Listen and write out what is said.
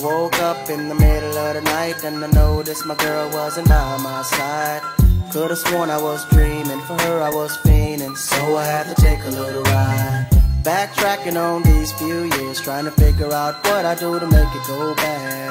Woke up in the middle of the night and I noticed my girl wasn't by my side. Could've sworn I was dreaming, for her I was fiending, so I had to take a little ride. Backtracking on these few years, trying to figure out what I do to make it go bad.